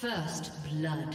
First blood.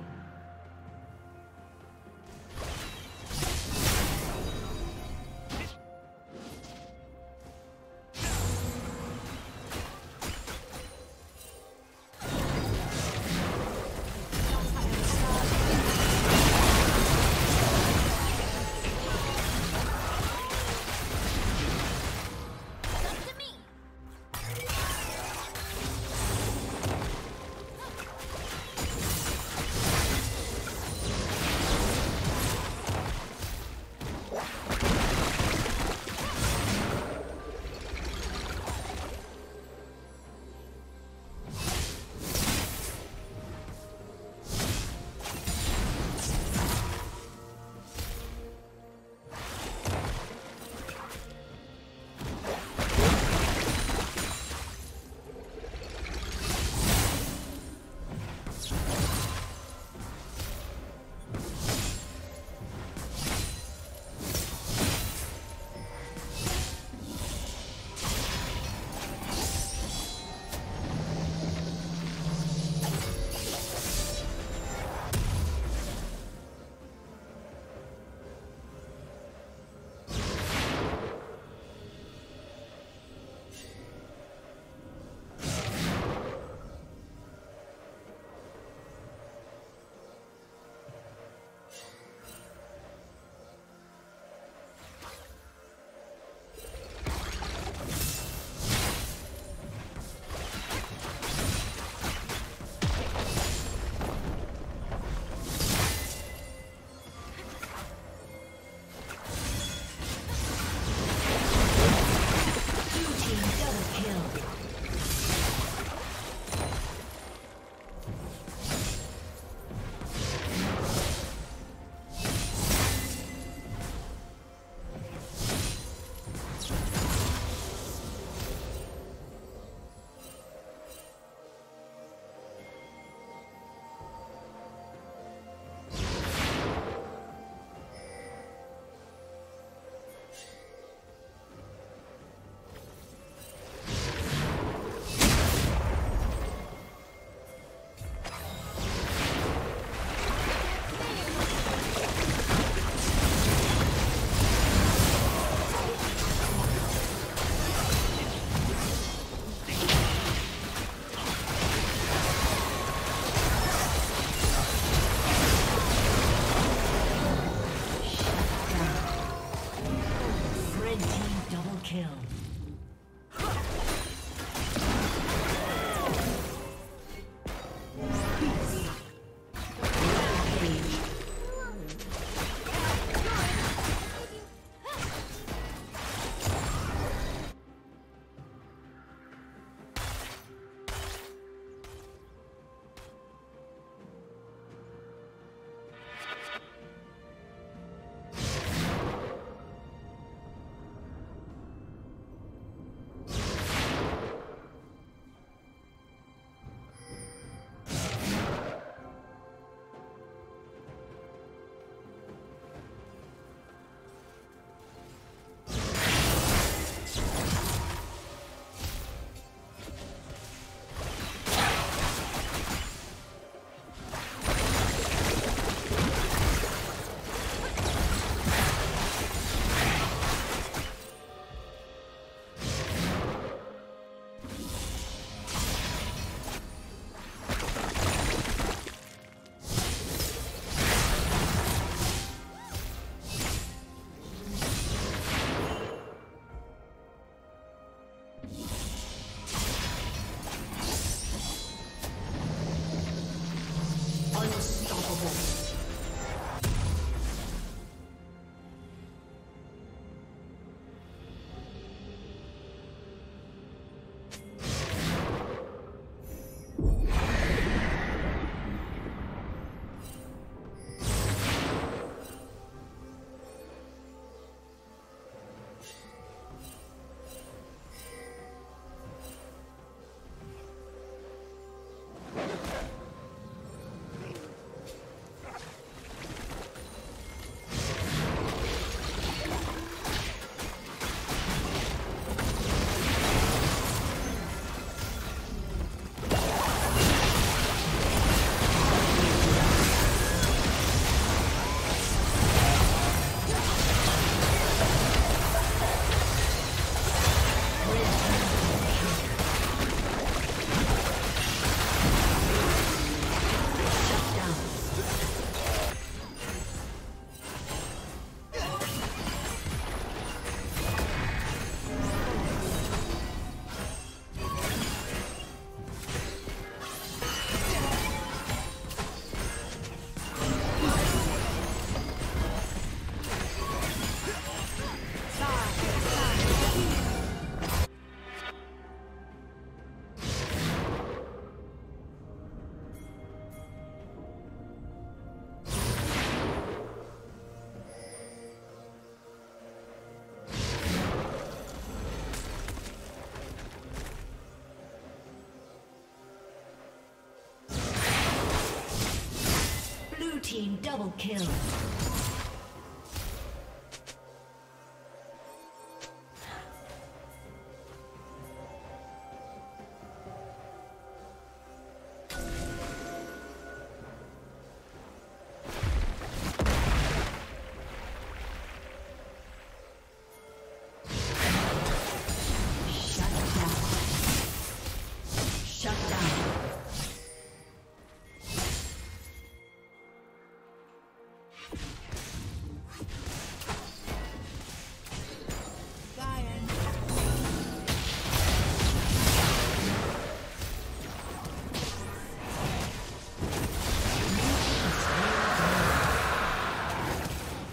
Double kill.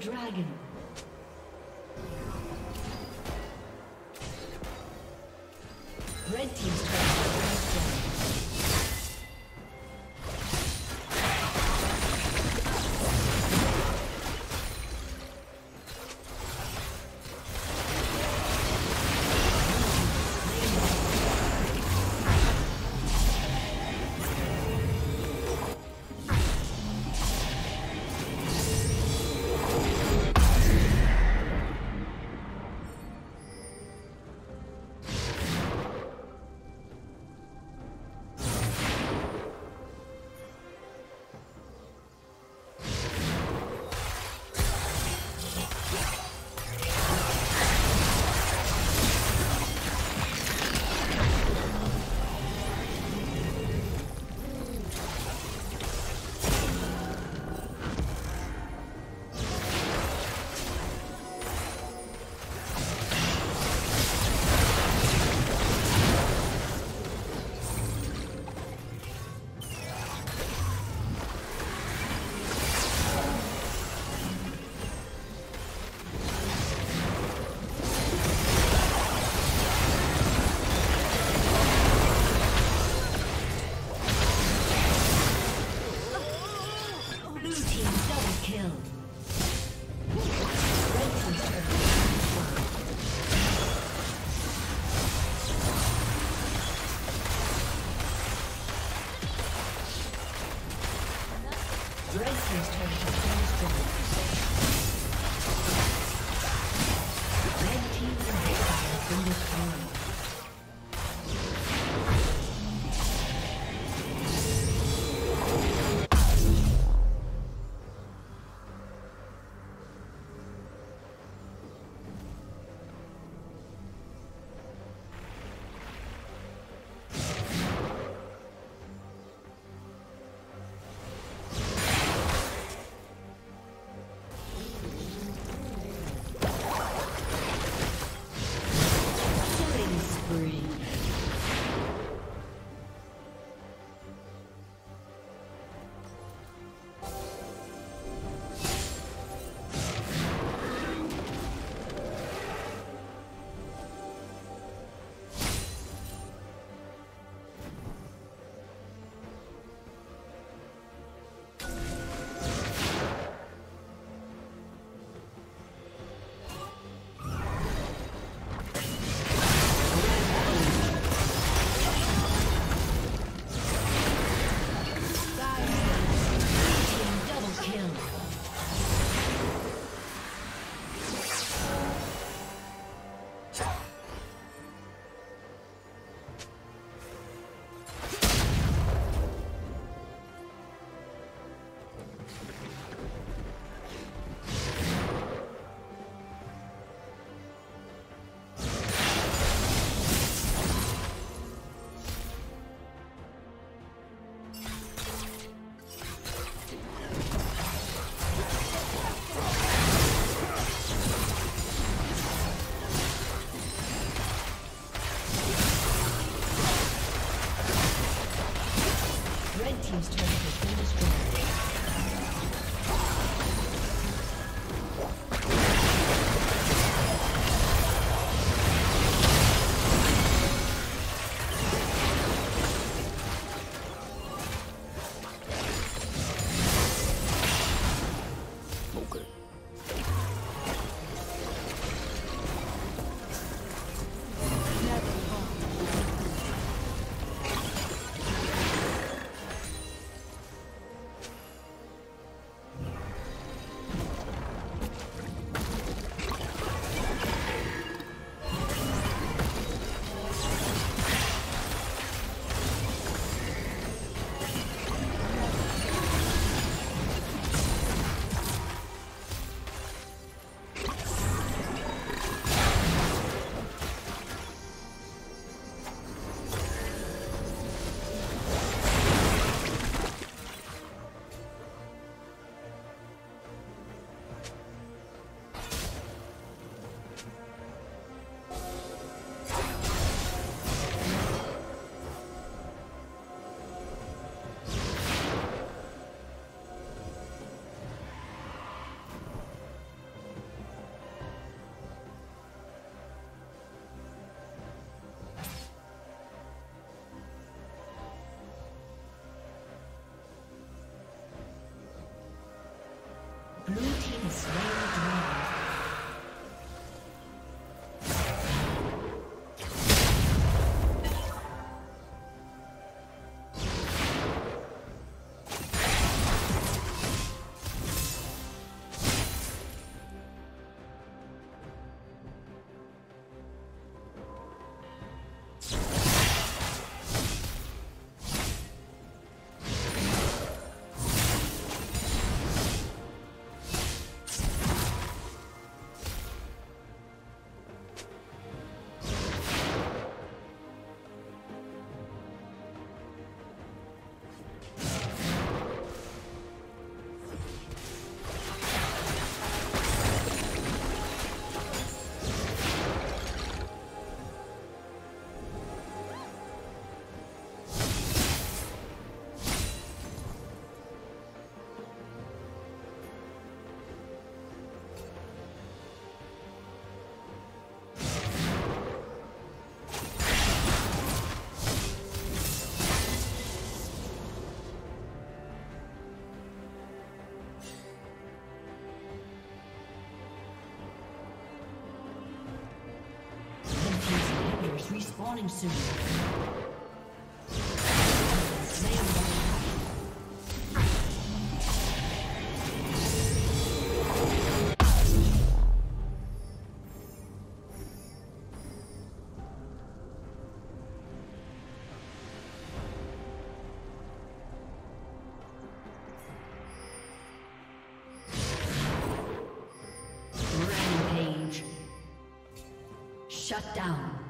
Dragon. slain the dragon. Spawning soon. Shut down.